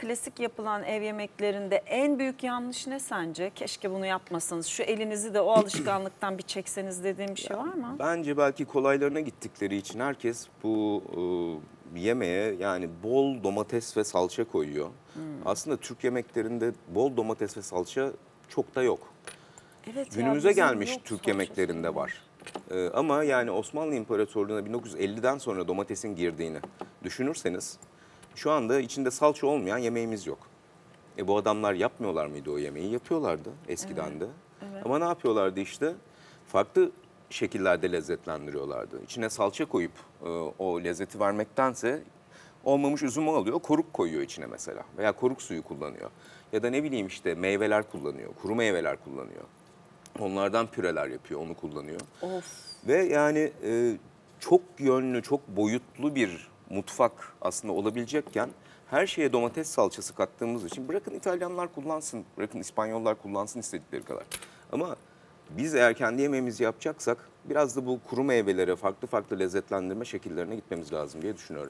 klasik yapılan ev yemeklerinde en büyük yanlış ne sence? Keşke bunu yapmasanız. Şu elinizi de o alışkanlıktan bir çekseniz dediğim bir şey var mı? Bence belki kolaylarına gittikleri için herkes bu e, yemeğe yani bol domates ve salça koyuyor. Hmm. Aslında Türk yemeklerinde bol domates ve salça çok da yok. Evet ya, Günümüze bizim gelmiş yok Türk yemeklerinde var. Ee, ama yani Osmanlı İmparatorluğu'na 1950'den sonra domatesin girdiğini düşünürseniz şu anda içinde salça olmayan yemeğimiz yok. E bu adamlar yapmıyorlar mıydı o yemeği? Yapıyorlardı eskiden de. Ama ne yapıyorlardı işte? Farklı şekillerde lezzetlendiriyorlardı. İçine salça koyup e, o lezzeti vermektense olmamış üzümü alıyor, koruk koyuyor içine mesela. Veya koruk suyu kullanıyor. Ya da ne bileyim işte meyveler kullanıyor, kuru meyveler kullanıyor. Onlardan püreler yapıyor, onu kullanıyor. Of. Ve yani e, çok yönlü, çok boyutlu bir mutfak aslında olabilecekken her şeye domates salçası kattığımız için bırakın İtalyanlar kullansın, bırakın İspanyollar kullansın istedikleri kadar. Ama biz eğer kendi yemeğimizi yapacaksak biraz da bu kuru meyvelere, farklı farklı lezzetlendirme şekillerine gitmemiz lazım diye düşünüyorum.